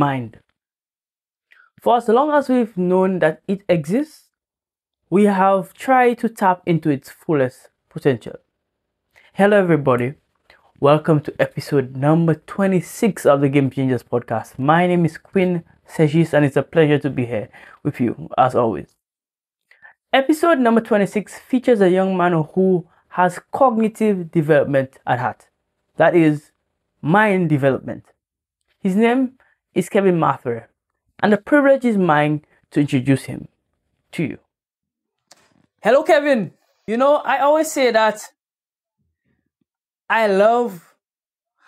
mind. For as long as we've known that it exists, we have tried to tap into its fullest potential. Hello, everybody. Welcome to episode number 26 of the Game Changers podcast. My name is Quinn St Juste, and it's a pleasure to be here with you as always. Episode number 26 features a young man who has cognitive development at heart. That is, mind development. His name is Kevin Mathurin, and the privilege is mine to introduce him to you. Hello, Kevin. You know, I always say that I love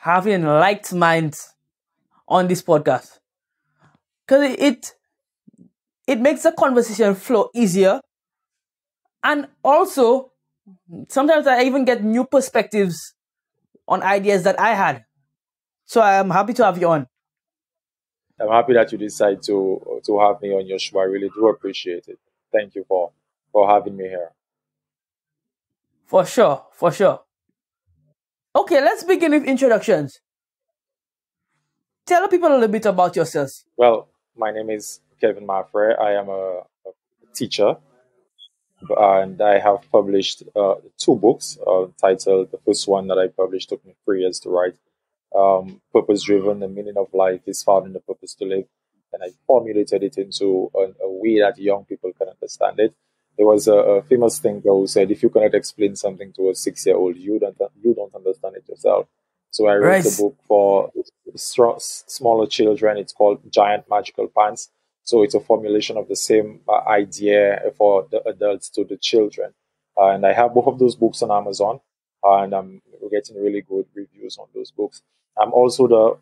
having liked minds on this podcast because it it makes the conversation flow easier, and also sometimes I even get new perspectives on ideas that I had. So I'm happy to have you on. I'm happy that you decide to to have me on your show. I really do appreciate it. Thank you for for having me here. For sure, for sure. Okay, let's begin with introductions. Tell people a little bit about yourselves. Well, my name is Kevin Mathurin. I am a, a teacher and I have published uh, two books uh, titled, the first one that I published took me three years to write, um, Purpose Driven, The Meaning of Life is Found in the Purpose to Live. And I formulated it into a, a way that young people can understand it. There was a, a famous thinker who said, if you cannot explain something to a six year old, you don't, you don't understand it yourself. So I wrote right. a book for smaller children. It's called Giant Magical Pants so it's a formulation of the same uh, idea for the adults to the children. Uh, and I have both of those books on Amazon, and I'm getting really good reviews on those books. I'm also the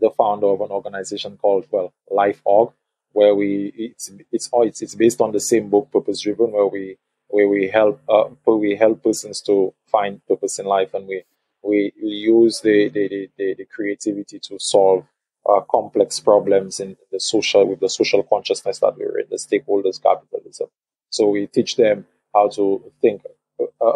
the founder of an organization called well Life Org, where we it's it's oh, it's, based on the same book, Purpose Driven, where we where we help uh, we help persons to find purpose in life, and we we, use the, the, the, the creativity to solve uh, complex problems in the social with the social consciousness that we're in, the stakeholders capitalism. So we teach them how to think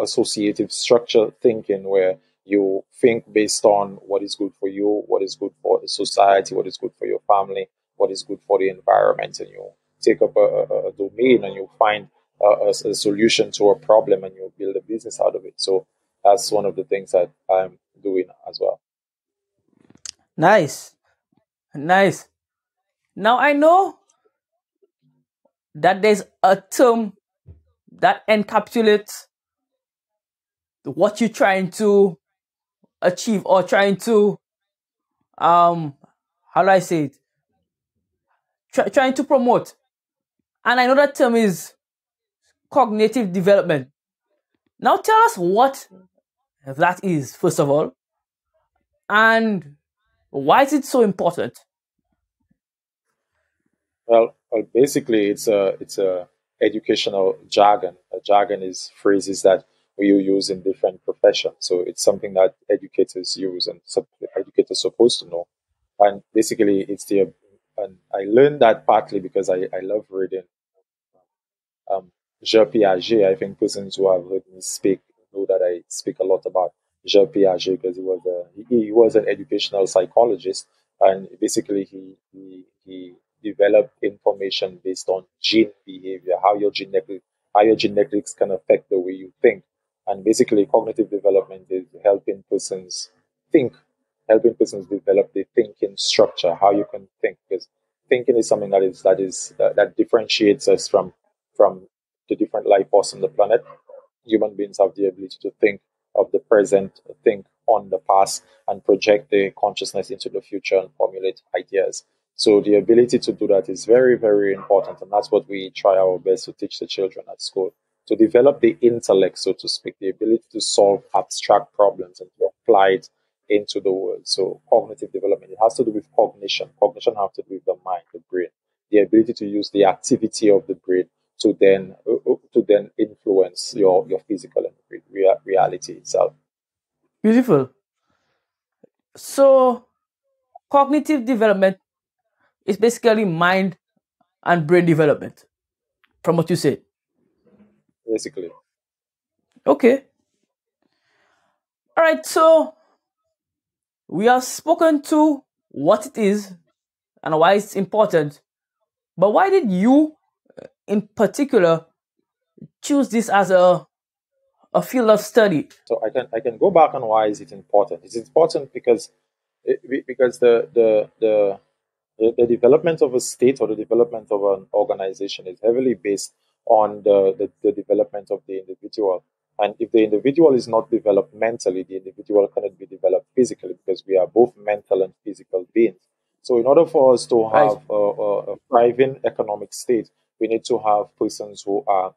associative structure thinking, where you think based on what is good for you, what is good for society, what is good for your family, what is good for the environment, and you take up a, a, a domain and you find a, a, solution to a problem and you build a business out of it. So that's one of the things that I'm doing as well. Nice. Nice. Now I know that there's a term that encapsulates what you're trying to achieve or trying to um how do I say it? Try, trying to promote. And I know that term is cognitive development. Now tell us what that is, first of all, and why is it so important? Well, well, basically, it's a it's a educational jargon. A jargon is phrases that we use in different professions. So it's something that educators use and sub- educators supposed to know. And basically, it's the and I learned that partly because I, I love reading. Um, Jean Piaget, I think persons who have heard me speak know that I speak a lot about Jean Piaget because he was a he, he, was an educational psychologist and basically he, he he developed information based on gene behavior, how your genetic how your genetics can affect the way you think. And basically cognitive development is helping persons think, helping persons develop the thinking structure, how you can think. Because thinking is something that is that is uh, that differentiates us from from the different life forms on the planet. Human beings have the ability to think of the present, think on the past, and project the consciousness into the future and formulate ideas. So the ability to do that is very, very important, and that's what we try our best to teach the children at school. To develop the intellect, so to speak, the ability to solve abstract problems and to apply it into the world. So cognitive development, it has to do with cognition. Cognition has to do with the mind, the brain, the ability to use the activity of the brain to then uh, uh, to then influence your your physical and rea- reality itself. Beautiful. So, cognitive development is basically mind and brain development, from what you said. Basically. Okay. All right. So we have spoken to what it is and why it's important. But why did you, uh, in particular, choose this as a a field of study? So I can I can go back on why is it important. It's important because it, because the the the the, development of a state or the development of an organization is heavily based on the, the, the, development of the individual. And if the individual is not developed mentally, the individual cannot be developed physically because we are both mental and physical beings. So, in order for us to have a, a, thriving economic state, we need to have persons who are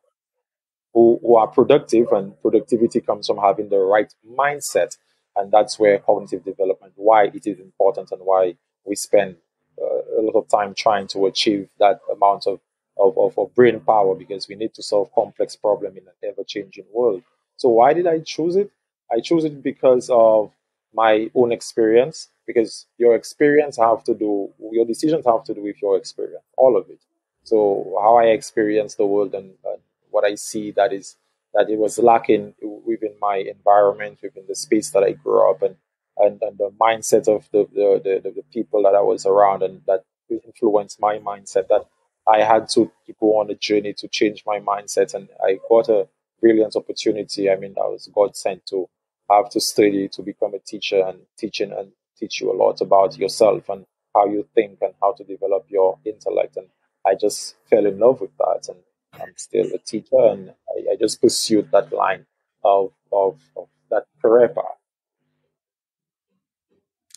who, who are productive, and productivity comes from having the right mindset. And that's where cognitive development, why it is important, and why we spend uh, a lot of time trying to achieve that amount of, of, of, of brain power because we need to solve complex problems in an ever changing world. So, why did I choose it? I chose it because of my own experience, because your experience have to do, your decisions have to do with your experience, all of it. So, how I experience the world and, and what I see that is that it was lacking within my environment, within the space that I grew up, and and, and the mindset of the the, the the people that I was around, and that influenced my mindset. That I had to go on a journey to change my mindset, and I got a brilliant opportunity. I mean, I was God sent to have to study to become a teacher and teaching and teach you a lot about yourself and how you think and how to develop your intellect. And I just fell in love with that. And I'm still a teacher, and I, I just pursued that line of, of, of that career path.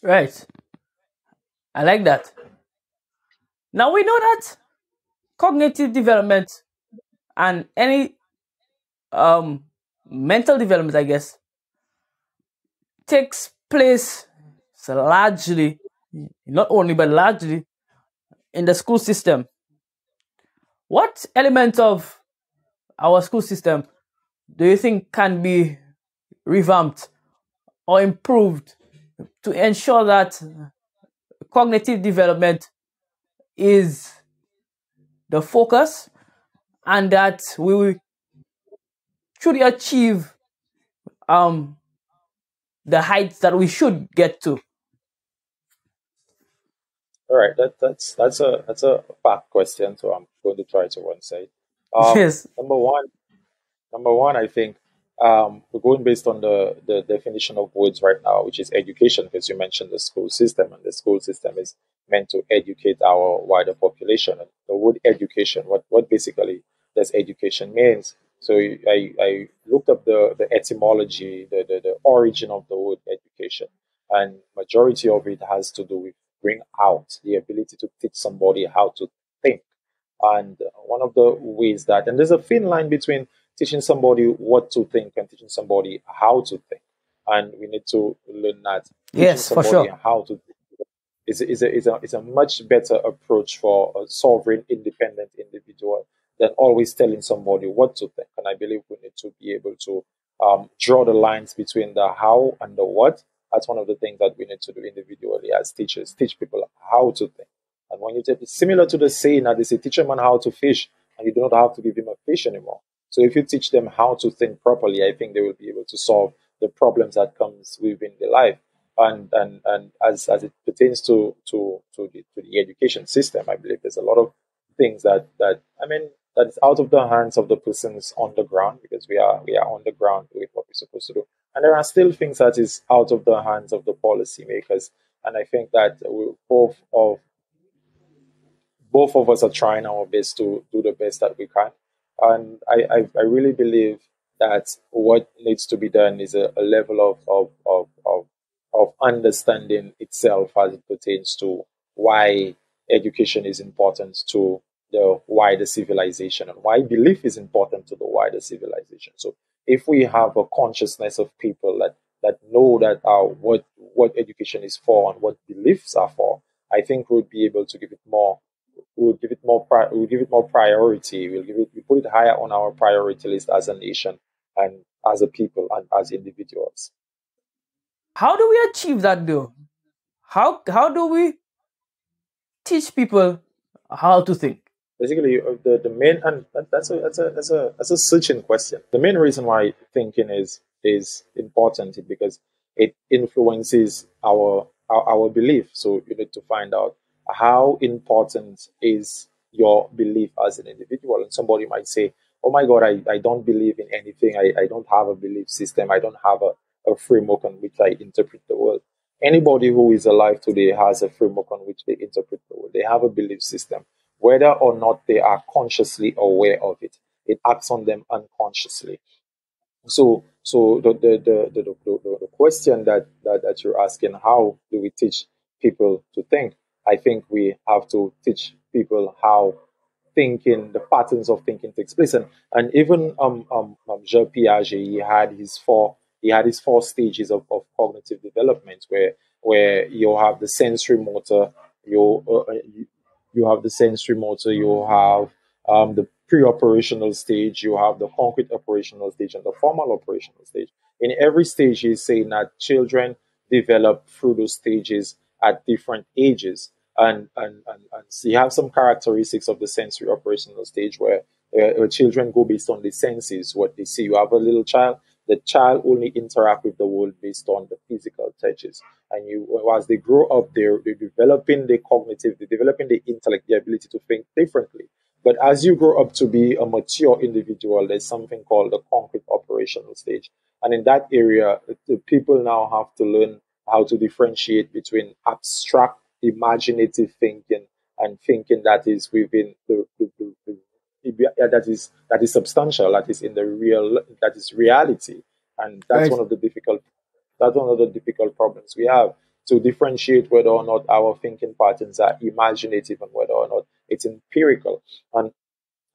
Right. I like that. Now we know that cognitive development and any um, mental development, I guess, takes place largely, not only but largely, in the school system. What element of our school system do you think can be revamped or improved to ensure that cognitive development is the focus and that we will truly achieve um, the heights that we should get to? All right, that, that's that's a that's a fact question, so I'm going to try to one side. Um, yes. Number one, number one, I think um, we're going based on the the definition of words right now, which is education, because you mentioned the school system, and the school system is meant to educate our wider population. And the word education, what what basically does education means? So I, I looked up the, the etymology, the, the, the origin of the word education, and majority of it has to do with bring out the ability to teach somebody how to think. And one of the ways that, and there's a thin line between teaching somebody what to think and teaching somebody how to think. And we need to learn that. Yes, for sure. How to is, is, a, is, a, is a much better approach for a sovereign, independent individual than always telling somebody what to think. And I believe we need to be able to um, draw the lines between the how and the what that's one of the things that we need to do individually as teachers, teach people how to think. And when you take it, similar to the saying that they say, teach a man how to fish, and you do not have to give him a fish anymore. So if you teach them how to think properly, I think they will be able to solve the problems that comes within their life. And and, and as, as it pertains to, to, to, the, to the education system, I believe there's a lot of things that, that I mean, that is out of the hands of the persons on the ground because we are we are on the ground doing what we're supposed to do. And there are still things that is out of the hands of the policymakers. And I think that we, both of both of us are trying our best to do the best that we can. And I, I, I really believe that what needs to be done is a, a level of, of, of, of, of understanding itself as it pertains to why education is important to the wider civilization and why belief is important to the wider civilization. So if we have a consciousness of people that that know that uh, what what education is for and what beliefs are for, I think we'll be able to give it more. We'll give it more. Pri- we'll give it more priority. We'll give it. We put it higher on our priority list as a nation and as a people and as individuals. How do we achieve that, though? How how do we teach people how to think? basically uh, the, the main and that's a that's a that's a that's a searching question the main reason why thinking is is important is because it influences our, our our, belief so you need to find out how important is your belief as an individual? And somebody might say, oh my God, I, I don't believe in anything. I, I don't have a belief system. I don't have a, a framework on which I interpret the world. Anybody who is alive today has a framework on which they interpret the world. They have a belief system, whether or not they are consciously aware of it. It acts on them unconsciously. So, so the the, the, the, the, the question that, that, that you're asking, how do we teach people to think? I think we have to teach people how thinking, the patterns of thinking takes place. And, and even um, um, um, Jean Piaget, he had his four he had his four stages of, of cognitive development where where you have the sensory motor, you uh, you, have the sensory motor, you have um, the pre-operational stage, you have the concrete operational stage, and the formal operational stage. In every stage, he's saying that children develop through those stages at different ages and and and, and so you have some characteristics of the sensory operational stage where uh, children go based on the senses, what they see. You have a little child, the child only interact with the world based on the physical touches. And you, as they grow up, they're, they're developing the cognitive, they're developing the intellect, the ability to think differently. But as you grow up to be a mature individual, there's something called the concrete operational stage. And in that area, the people now have to learn how to differentiate between abstract imaginative thinking and thinking that is within the, the, the, the that is that is substantial, that is in the real, that is reality, and that's right. one of the difficult. That's one of the difficult problems we have to differentiate whether or not our thinking patterns are imaginative and whether or not it's empirical. And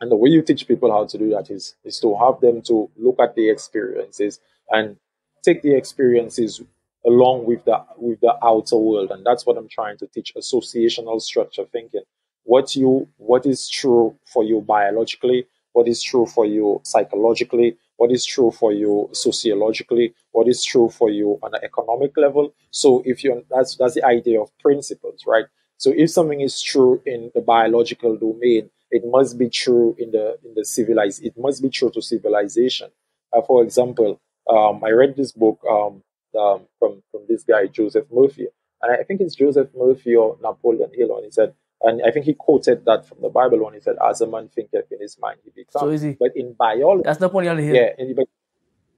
and the way you teach people how to do that is is to have them to look at the experiences and take the experiences along with the with the outer world. And that's what i'm trying to teach associational structure thinking. What you what is true for you biologically what is true for you psychologically what is true for you sociologically what is true for you on an economic level. So if you that's that's the idea of principles right? So if something is true in the biological domain it must be true in the in the civilized it must be true to civilization. Uh, for example um, i read this book um, um, from from this guy Joseph Murphy, and I think it's Joseph Murphy or Napoleon Hill, and he said, and I think he quoted that from the Bible when he said, "As a man thinketh in his mind, he becomes." So easy. But in biology, that's Napoleon Hill. Yeah, and, but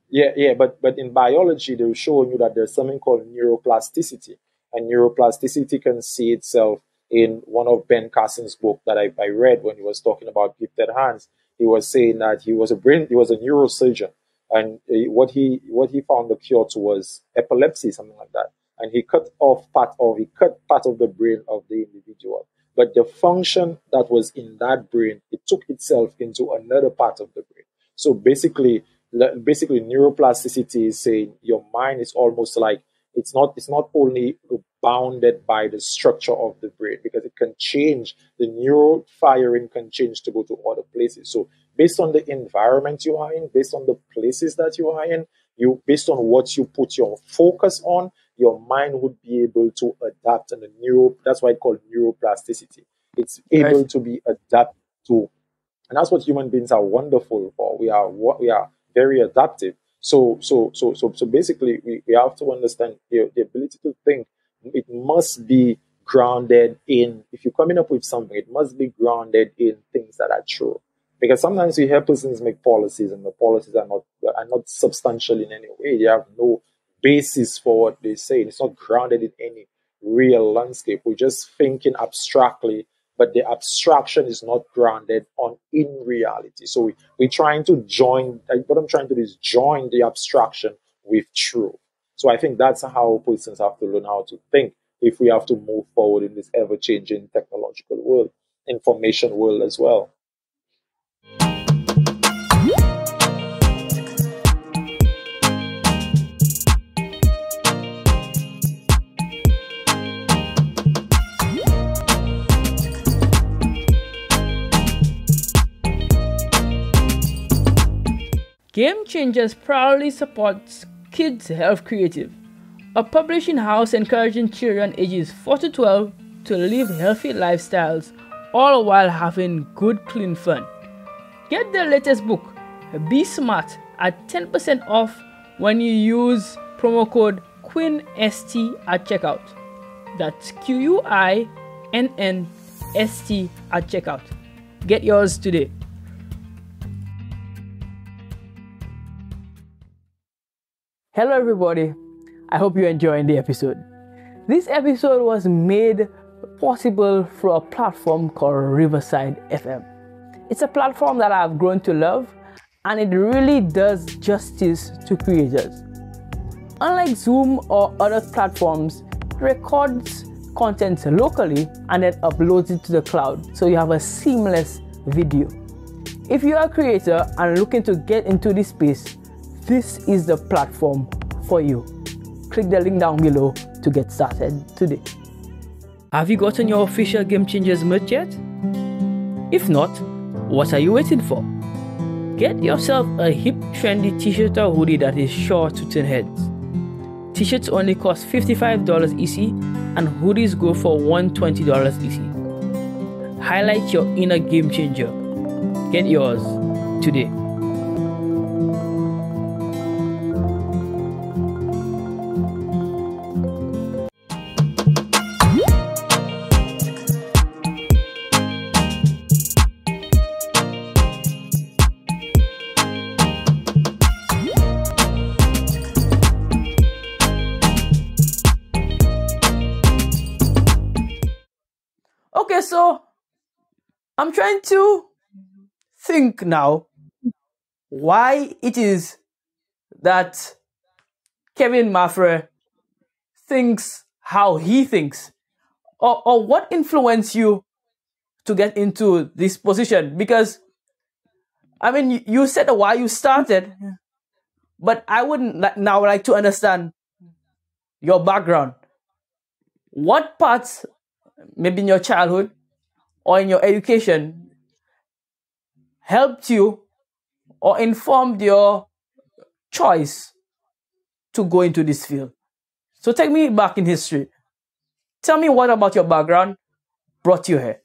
yeah, yeah, but but in biology, they're showing you that there's something called neuroplasticity, and neuroplasticity can see itself in one of Ben Carson's book that I, I read when he was talking about gifted hands. He was saying that he was a brain, he was a neurosurgeon, and what he what he found the cure to was epilepsy, something like that. And he cut off part of he cut part of the brain of the individual, but the function that was in that brain it took itself into another part of the brain. So basically, basically neuroplasticity is saying your mind is almost like it's not it's not only bounded by the structure of the brain because it can change the neural firing can change to go to other places so based on the environment you are in, based on the places that you are in, you based on what you put your focus on, your mind would be able to adapt and the neuro that's why it's called neuroplasticity. It's able right. to be adapted to and that's what human beings are wonderful for. We are what we are very adaptive. So so so so so basically we, we have to understand the, the ability to think it must be grounded in if you're coming up with something, it must be grounded in things that are true because sometimes we hear persons make policies and the policies are not are not substantial in any way. They have no basis for what they say. It's not grounded in any real landscape. We're just thinking abstractly, but the abstraction is not grounded on in reality. So we, we're trying to join uh, what I'm trying to do is join the abstraction with truth. So I think that's how persons have to learn how to think if we have to move forward in this ever changing technological world, information world as well. Game Changers proudly supports Kids Health Creative, a publishing house encouraging children ages 4 to 12 to live healthy lifestyles all while having good, clean fun. Get their latest book, Be Smart, at 10% off when you use promo code QUINST at checkout. That's Q U I N N S T at checkout. Get yours today. Hello, everybody. I hope you're enjoying the episode. This episode was made possible through a platform called Riverside FM. It's a platform that I've grown to love and it really does justice to creators. Unlike Zoom or other platforms, it records content locally and then uploads it to the cloud so you have a seamless video. If you are a creator and looking to get into this space, this is the platform for you. Click the link down below to get started today. Have you gotten your official Game Changers merch yet? If not, what are you waiting for? Get yourself a hip, trendy t shirt or hoodie that is sure to turn heads. T shirts only cost $55 EC, and hoodies go for $120 EC. Highlight your inner game changer. Get yours today. To think now why it is that Kevin Mathurin thinks how he thinks, or, or what influenced you to get into this position? Because, I mean, you, said why you started, but I wouldn't now like to understand your background. What parts maybe in your childhood or in your education helped you or informed your choice to go into this field. So take me back in history. Tell me what about your background brought you here.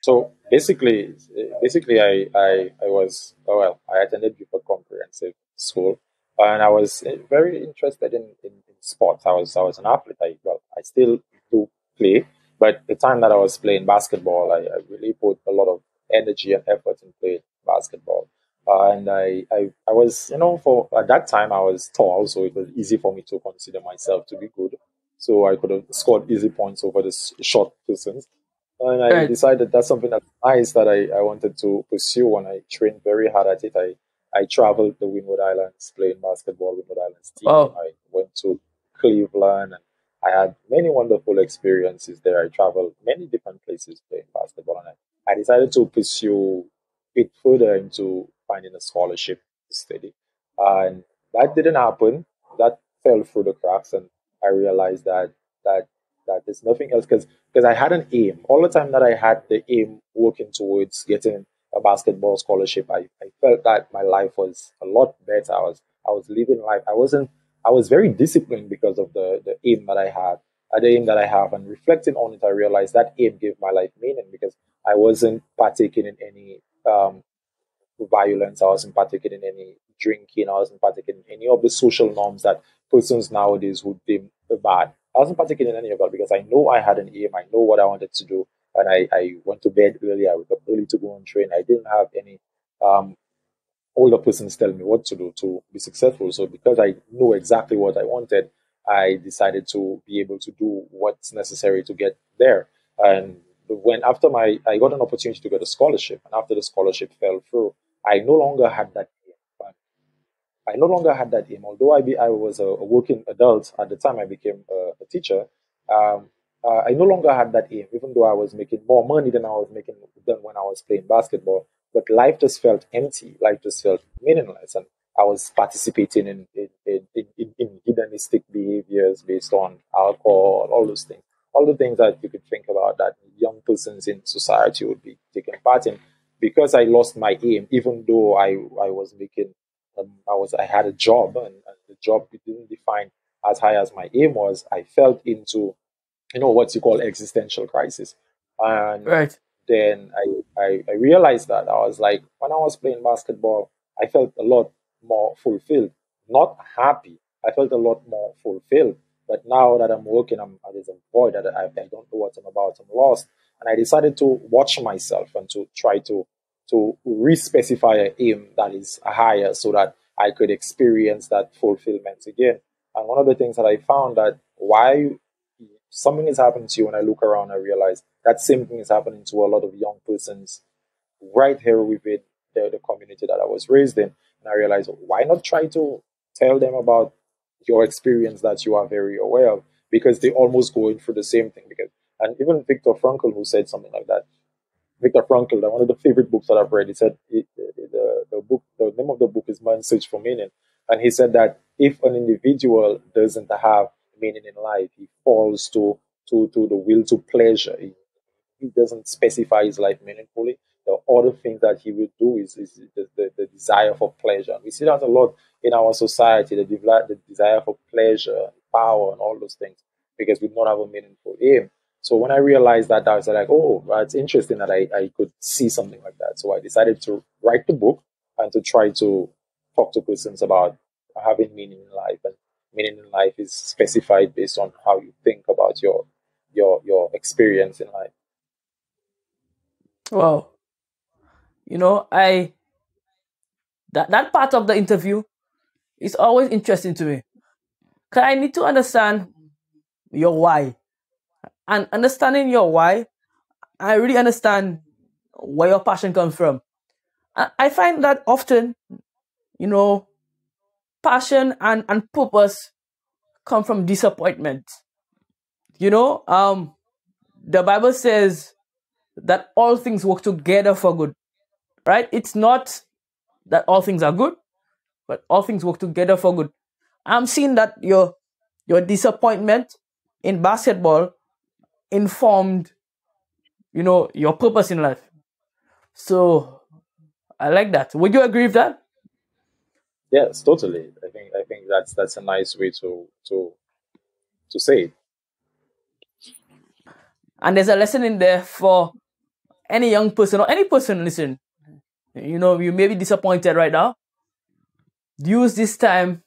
So basically, basically, I, I, I was oh, well. I attended Vieux Fort Comprehensive School, and I was eh, very interested in, in, in sports. I was I was an athlete. I well, I still do play, but the time that I was playing basketball, I, I really put a lot of energy and effort in playing basketball. Uh, and I, I, I was, you know, for at that time I was tall, so it was easy for me to consider myself to be good. So I could have scored easy points over the short persons. And I right. decided that's something that's nice that I, I wanted to pursue. And I trained very hard at it. I, I traveled the Windward Islands playing basketball, Windward Islands team. Oh. I went to Cleveland and I had many wonderful experiences there. I traveled many different places playing basketball, and I, I decided to pursue it further into finding a scholarship to study. And that didn't happen. That fell through the cracks, and I realized that that that there's nothing else because because I had an aim all the time that I had the aim working towards getting a basketball scholarship. I, I felt that my life was a lot better. I was I was living life. I wasn't I was very disciplined because of the, the aim that I had, the aim that I have. And reflecting on it, I realized that aim gave my life meaning because I wasn't partaking in any um, violence. I wasn't partaking in any drinking. I wasn't partaking in any of the social norms that persons nowadays would deem bad. I wasn't partaking in any of that because I know I had an aim. I know what I wanted to do. And I, I went to bed early. I woke up early to go and train. I didn't have any um, older persons tell me what to do to be successful. So because I knew exactly what I wanted, I decided to be able to do what's necessary to get there. And when after my I got an opportunity to get a scholarship, and after the scholarship fell through, I no longer had that aim. I no longer had that aim. Although I be I was a, working adult at the time I became a, a teacher, um, uh, I no longer had that aim. Even though I was making more money than I was making than when I was playing basketball, but life just felt empty. Life just felt meaningless. And I was participating in, in, in, in, in behaviors based on alcohol, all those things. All the things that you could think about that young persons in society would be taking part in. Because I lost my aim, even though I, I was making, um, I was, I had a job and, and the job didn't define as high as my aim was, I felt into, you know, what you call existential crisis. And right then I, I, I realized that I was like, when I was playing basketball, I felt a lot more fulfilled, not happy. I felt a lot more fulfilled. But now that I'm working, I'm there's a void that I, I don't know what I'm about. I'm lost, and I decided to watch myself and to try to to re-specify an aim that is higher, so that I could experience that fulfillment again. And one of the things that I found that why something is happening to you, when I look around, I realize that same thing is happening to a lot of young persons right here within the, the community that I was raised in. And I realized, why not try to tell them about your experience that you are very aware of? Because they're almost going through the same thing. Because and even Viktor Frankl, who said something like that, Viktor Frankl, one of the favorite books that I've read, he said the, the book, the name of the book is Man's Search for Meaning. And he said that if an individual doesn't have meaning in life, he falls to, to, to the will to pleasure. He, he doesn't specify his life meaningfully. The other thing that he will do is, is the, the, the desire for pleasure. We see that a lot in our society, the, the desire for pleasure, power, and all those things, because we don't have a meaningful aim. So when I realized that, I was like, oh, it's interesting that I, I could see something like that. So I decided to write the book and to try to talk to persons about having meaning in life. And meaning in life is specified based on how you think about your your your experience in life. Wow. You know, I that that part of the interview is always interesting to me. Cause I need to understand your why and understanding your why, I really understand where your passion comes from. I find that often, you know, passion and, and purpose come from disappointment. You know, um, the Bible says that all things work together for good, right? It's not that all things are good, but all things work together for good. I'm seeing that your your disappointment in basketball informed, you know, your purpose in life. So I like that. Would you agree with that? Yes, totally. I think I think that's that's a nice way to to to say it. And there's a lesson in there for any young person or any person listen. You know, you may be disappointed right now. Use this time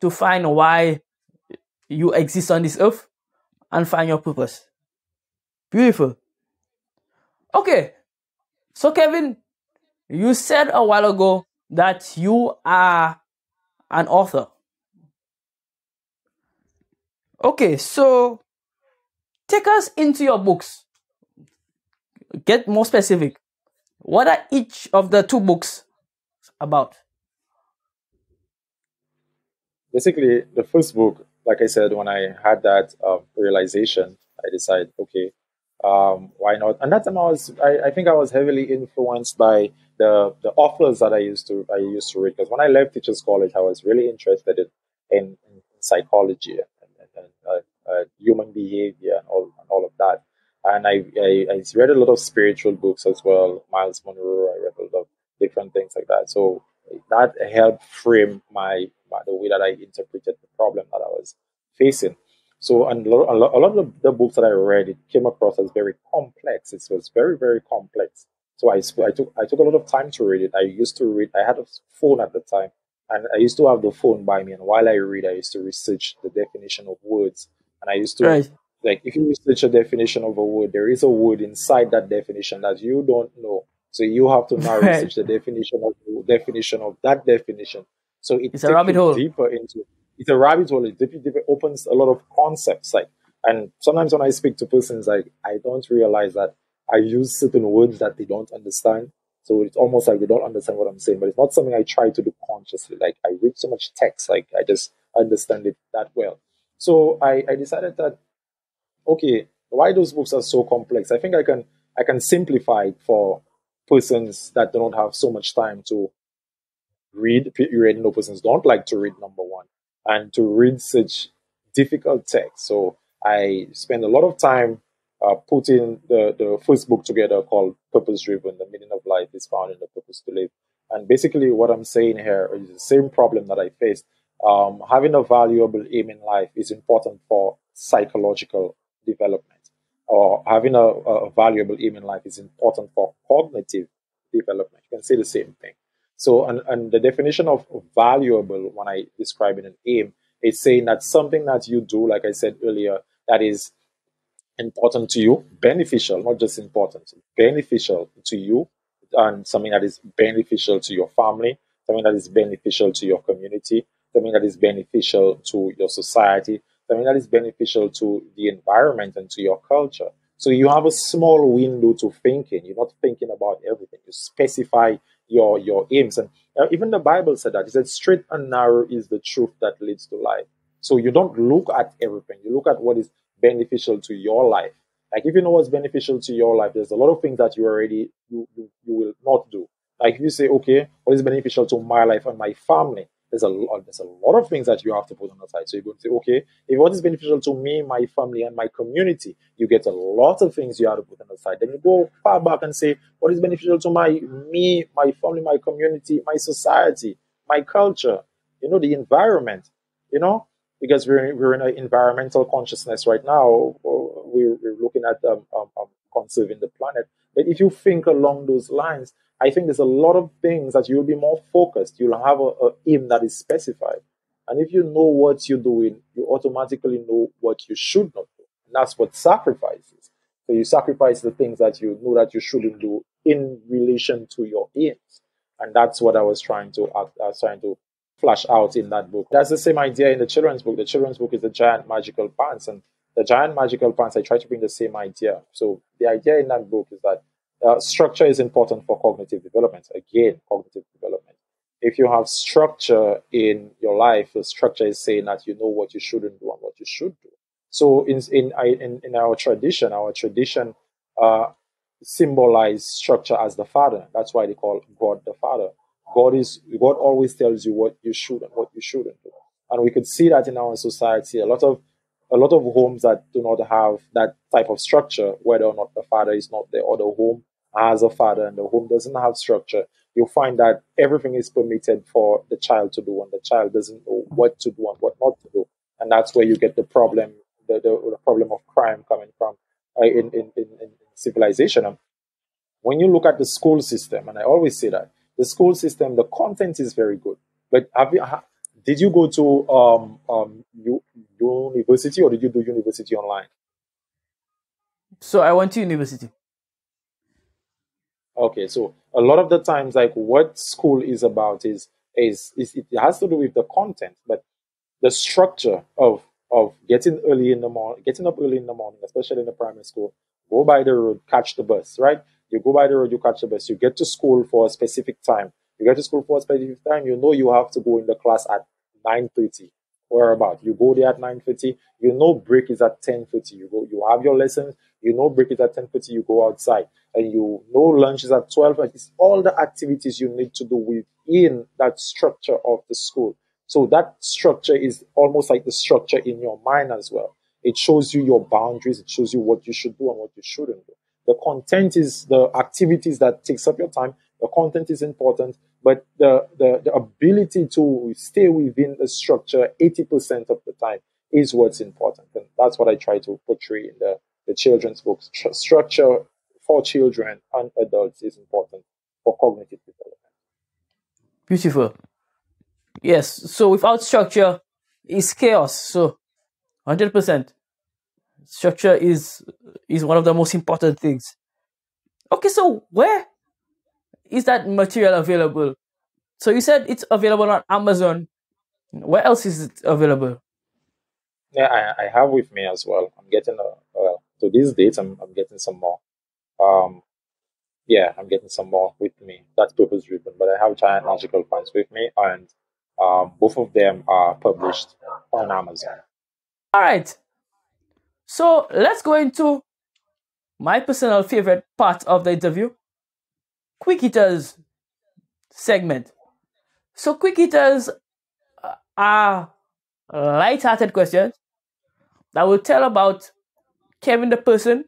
to find why you exist on this earth and find your purpose. Beautiful. Okay. So, Kevin, you said a while ago that you are an author. Okay, so take us into your books. Get more specific. What are each of the two books about? Basically, the first book, like I said, when I had that uh, realization, I decided, okay, um, why not? And that time I was, I, I, think I was heavily influenced by the the authors that I used to I used to read. Because when I left teachers college, I was really interested in in, in psychology and, and, and uh, uh, human behavior and all and all of that. And I, I, I read a lot of spiritual books as well. Myles Munroe, I read a lot of different things like that. So that helped frame my, my the way that I interpreted the problem that I was facing. So, and a lot of the books that I read, it came across as very complex. It was very, very complex. So I, I took I took a lot of time to read it. I used to read. I had a phone at the time, and I used to have the phone by me. And while I read, I used to research the definition of words. And I used to right. Like if you research a definition of a word, there is a word inside that definition that you don't know. So you have to now right. research the definition of the definition of that definition. So it it's a rabbit hole deeper into it's a rabbit hole. It, it opens a lot of concepts. Like, and sometimes when I speak to persons, like I don't realize that I use certain words that they don't understand. So it's almost like they don't understand what I'm saying. But it's not something I try to do consciously. Like I read so much text, like I just understand it that well. So I, I decided that okay, why those books are so complex? I think I can I can simplify it for persons that don't have so much time to read. You already persons don't like to read. Number one, and to read such difficult text. So I spend a lot of time uh, putting the, the first book together called Purpose Driven. The meaning of life is found in the purpose to live. And basically, what I'm saying here is the same problem that I faced. Um, having a valuable aim in life is important for psychological development, or having a, a valuable aim in life is important for cognitive development. You can say the same thing. So, and, and the definition of valuable when I describe an aim It's saying that something that you do, like I said earlier, that is important to you, beneficial, not just important, beneficial to you, and something that is beneficial to your family, something that is beneficial to your community, something that is beneficial to your society, something that is beneficial to the environment and to your culture. So you have a small window to thinking. You're not thinking about everything. You specify your your aims, and uh, even the Bible said that. It said, "Straight and narrow is the truth that leads to life." So you don't look at everything. You look at what is beneficial to your life. Like if you know what's beneficial to your life, there's a lot of things that you already you, you, you will not do. Like if you say, okay, what is beneficial to my life and my family? There's a lot, there's a lot of things that you have to put on the side. So you're going to say, okay, if what is beneficial to me, my family, and my community, you get a lot of things you have to put on the side. Then you go far back and say, what is beneficial to my me, my family, my community, my society, my culture, you know, the environment, you know, because we're we're in an environmental consciousness right now. We're, we're looking at um, um, um, conserving the planet. But if you think along those lines, I think there's a lot of things that you'll be more focused. You'll have a, a aim that is specified. And if you know what you're doing, you automatically know what you should not do. And that's what sacrifice is. So you sacrifice the things that you know that you shouldn't do in relation to your aims. And that's what I was trying to I was trying to flash out in that book. That's the same idea in the children's book. The children's book is the giant magical pants, and the giant magical pants. I try to bring the same idea. So the idea in that book is that uh, structure is important for cognitive development. Again, cognitive development. If you have structure in your life, the structure is saying that you know what you shouldn't do and what you should do. So in in in, in our tradition, our tradition uh, symbolize structure as the Father. That's why they call God the Father. God is God always tells you what you should and what you shouldn't do. And we could see that in our society. A lot of a lot of homes that do not have that type of structure, whether or not the father is not there or the home has a father and the home doesn't have structure, you'll find that everything is permitted for the child to do and the child doesn't know what to do and what not to do. And that's where you get the problem, the, the, the problem of crime coming from uh, in, in, in, in civilization. And when you look at the school system, and I always say that, the school system, the content is very good. But have you, did you go to um, um, you, university or did you do university online? So I went to university. Okay, so a lot of the times, like what school is about is, is is it has to do with the content, but the structure of of getting early in the morning, getting up early in the morning, especially in the primary school, go by the road, catch the bus, right? You go by the road, you catch the bus, you get to school for a specific time. You get to school for a specific time, you know you have to go in the class at 9.30 or about. You go there at 9.30, you know break is at 10.30. You go, you have your lessons, you know break is at 10.30, you go outside. And you know lunch is at 12. It's all the activities you need to do within that structure of the school. So that structure is almost like the structure in your mind as well. It shows you your boundaries. It shows you what you should do and what you shouldn't do. The content is the activities that takes up your time. The content is important, but the, the, the ability to stay within the structure 80% of the time is what's important. And that's what I try to portray in the, the children's books. Structure for children and adults is important for cognitive development. Beautiful. Yes. So without structure, it's chaos. So 100%. Structure is is one of the most important things. Okay, so where is that material available? So you said it's available on Amazon. Where else is it available? Yeah, I, I have with me as well. I'm getting a well to these dates. I'm, I'm getting some more. Um, yeah, I'm getting some more with me. That's purpose driven. But I have giant magical pants with me, and um, both of them are published on Amazon. All right. So let's go into my personal favorite part of the interview quick hitters segment. So, quick hitters uh, are light-hearted questions that will tell about Kevin the person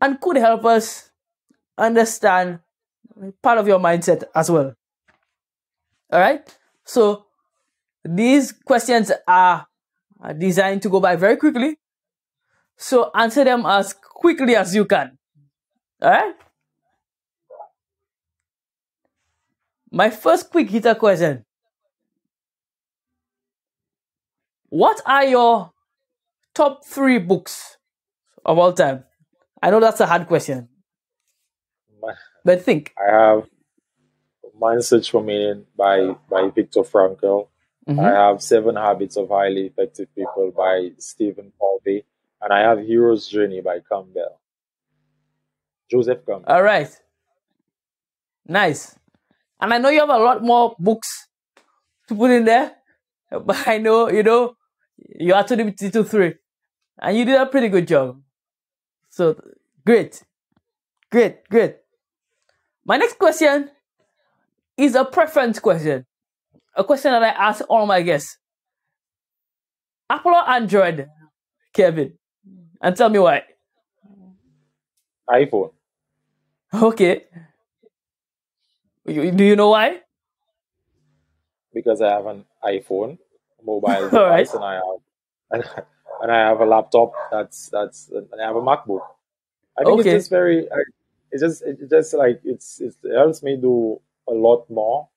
and could help us understand part of your mindset as well. All right. So these questions are designed to go by very quickly. So answer them as quickly as you can. All right. My first quick hitter question what are your top three books of all time? I know that's a hard question, but think. I have Man's Search for Meaning by by Viktor Frankl. Mm-hmm. I have Seven Habits of Highly Effective People by Stephen Covey, and I have Hero's Journey by Campbell. Joseph Campbell. All right. Nice. And I know you have a lot more books to put in there, but I know, you know, you had to it to three. And you did a pretty good job. So, great. Great, great. My next question is a preference question. A question that I ask all my guests. Apple or Android, Kevin? And tell me why. iPhone. Okay. Do you know why? Because I have an iPhone mobile device right. and I have and, I have a laptop that's that's and I have a MacBook. I think okay. it's just very it's just it's just like it's, it's it helps me do a lot more.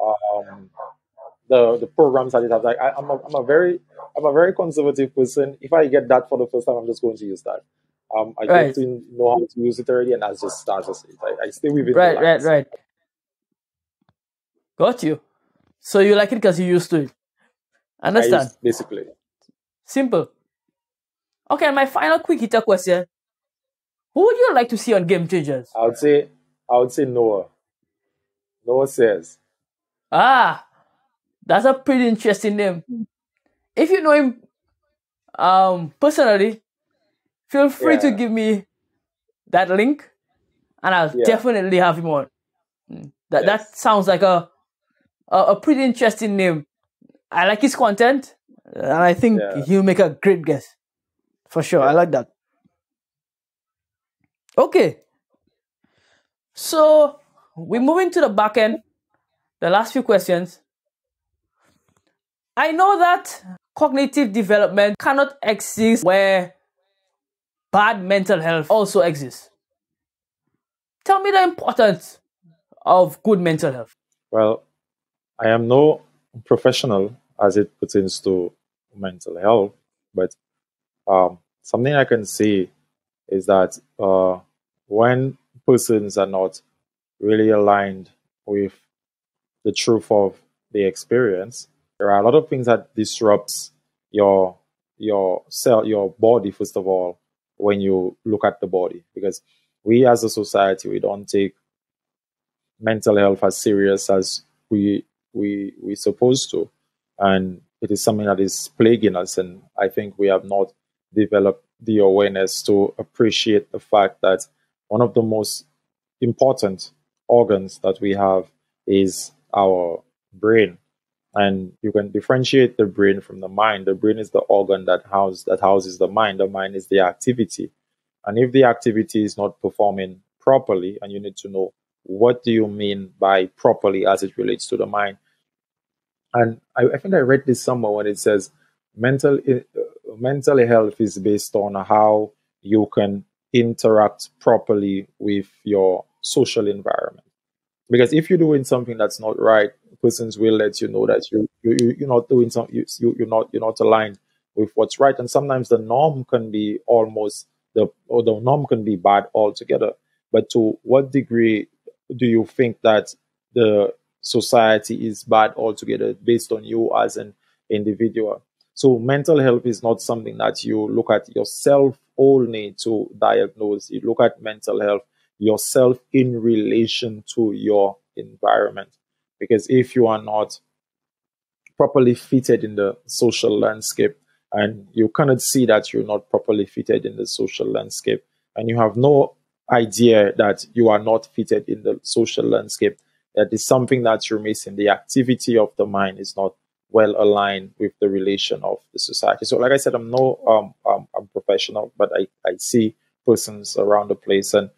Um, the the programs that it has like I, am a, I'm a very I'm a very conservative person. If I get that for the first time, I'm just going to use that. Um, I right. get to know how to use it already, and that's just that's just it. I, I stay within right, right, right. Got you. So you like it because you used to it. Understand? basically. Simple. Okay, and my final quick hitter question. Who would you like to see on Game Changers? I would say I would say Noah. Noah says. Ah, that's a pretty interesting name. If you know him um personally, feel free yeah. to give me that link and I'll yeah. definitely have him on. Hmm. That yes. that sounds like a a, a pretty interesting name. I like his content, and I think yeah. he'll make a great guest for sure. Yeah. I like that. Okay, so we're moving to the back end. The last few questions. I know that cognitive development cannot exist where bad mental health also exists. Tell me the importance of good mental health. Well, I am no professional as it pertains to mental health, but um, something I can say is that uh, when persons are not really aligned with the truth of the experience, there are a lot of things that disrupts your your cell, your body first of all, when you look at the body, because we as a society we don't take mental health as serious as we we we supposed to, and it is something that is plaguing us. And I think we have not developed the awareness to appreciate the fact that one of the most important organs that we have is our brain. And you can differentiate the brain from the mind. The brain is the organ that house that houses the mind. The mind is the activity. And if the activity is not performing properly and you need to know what do you mean by properly as it relates to the mind? And I, I think I read this somewhere when it says mental uh, mental health is based on how you can interact properly with your social environment. Because if you're doing something that's not right, persons will let you know that you, you you're not doing something you, you're not you're not aligned with what's right. And sometimes the norm can be almost the or the norm can be bad altogether. But to what degree do you think that the society is bad altogether based on you as an individual? So mental health is not something that you look at yourself only to diagnose. You look at mental health yourself in relation to your environment. Because if you are not properly fitted in the social landscape and you cannot see that you're not properly fitted in the social landscape and you have no idea that you are not fitted in the social landscape. That is something that you're missing. The activity of the mind is not well aligned with the relation of the society. So, like I said, I'm no um, um I'm professional, but I, I see persons around the place, and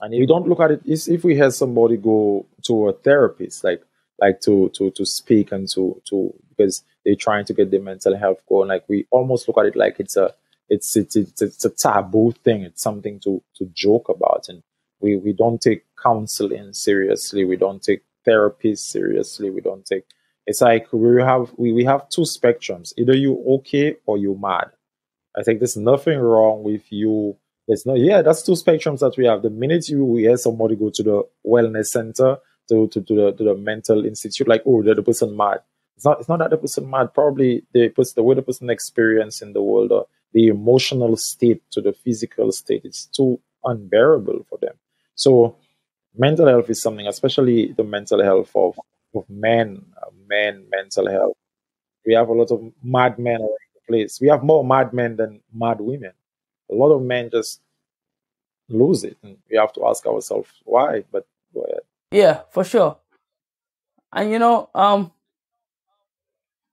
and if you don't look at it, if we have somebody go to a therapist, like like to to to speak and to to because they're trying to get their mental health going, like we almost look at it like it's a it's it's it's, it's a taboo thing. It's something to to joke about, and we we don't take counseling seriously. We don't take therapy seriously. We don't take It's like we have we, we have two spectrums. Either you okay or you mad. I think there's nothing wrong with you. It's not yeah, that's two spectrums that we have. The minute you hear somebody go to the wellness center, to, to, to the to the mental institute, like, oh, the person mad. It's not it's not that the person mad, probably the person the way the person experience in the world or the emotional state to the physical state, it's too unbearable for them. So mental health is something, especially the mental health of, of men, men mental health. We have a lot of mad men around the place. We have more mad men than mad women. A lot of men just lose it, and we have to ask ourselves why. But go ahead. Yeah, for sure. And you know, um,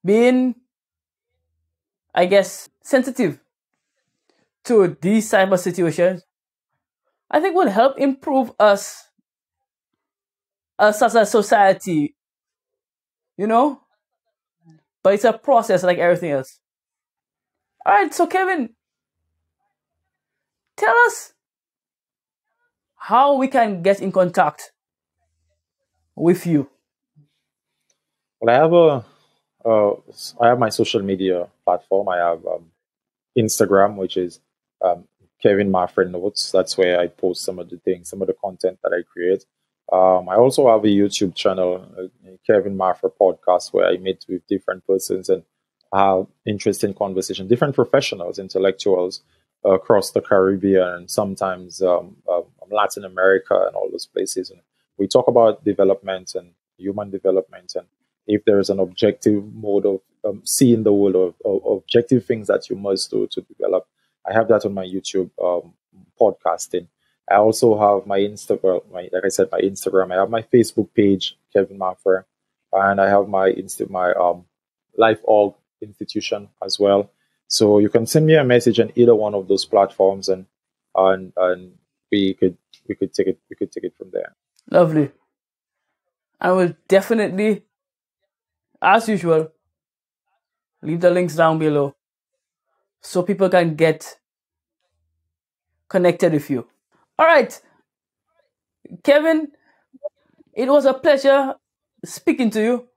being, I guess, sensitive to these of situations, I think will help improve us us as a society. You know? But it's a process like everything else. Alright, so Kevin, tell us how we can get in contact with you. Well, I have a, uh, I have my social media platform. I have um, Instagram, which is um, Kevin Mathurin Notes. That's where I post some of the things, some of the content that I create. Um, I also have a YouTube channel, uh, Kevin Mathurin Podcast, where I meet with different persons and have interesting conversation, different professionals, intellectuals uh, across the Caribbean and sometimes um, uh, Latin America and all those places. And we talk about development and human development and if there is an objective mode of um, seeing the world of, of, objective things that you must do to develop. I have that on my YouTube um, podcasting. I also have my Instagram, my, like I said, my Instagram. I have my Facebook page, Kevin Mathurin, and I have my Insta, my um, Life Org institution as well. So you can send me a message on either one of those platforms, and and and we could we could take it we could take it from there. Lovely. I will definitely as usual, leave the links down below so people can get connected with you. All right, Kevin, it was a pleasure speaking to you.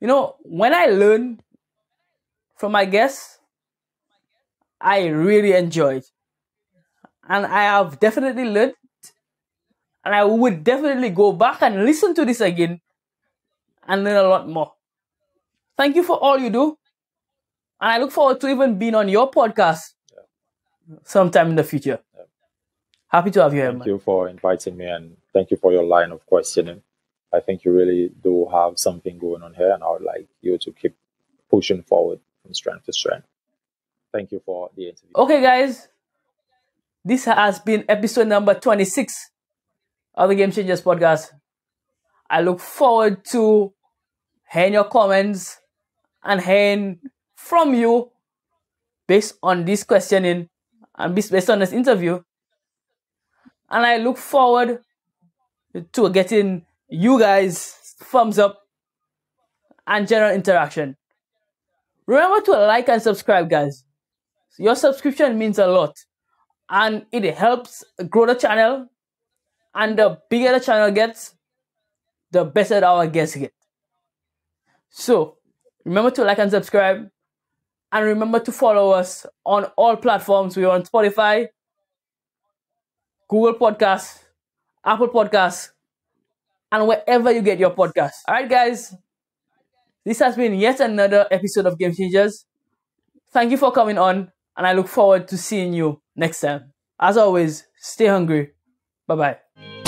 You know, when I learn from my guests, I really enjoyed. And I have definitely learned, and I would definitely go back and listen to this again and learn a lot more. Thank you for all you do. And I look forward to even being on your podcast sometime in the future. Happy to have you here. Thank man. you for inviting me and thank you for your line of questioning. I think you really do have something going on here, and I would like you to keep pushing forward from strength to strength. Thank you for the interview. Okay, guys. This has been episode number 26 of the Game Changers podcast. I look forward to hearing your comments and hearing from you based on this questioning and based on this interview. And I look forward to getting you guys thumbs up and general interaction. Remember to like and subscribe, guys. Your subscription means a lot and it helps grow the channel. And the bigger the channel gets, the better our guests get. So remember to like and subscribe. And remember to follow us on all platforms. We're on Spotify, Google Podcasts, Apple Podcasts, and wherever you get your podcasts. All right, guys. This has been yet another episode of Game Changers. Thank you for coming on, and I look forward to seeing you next time. As always, stay hungry. Bye bye.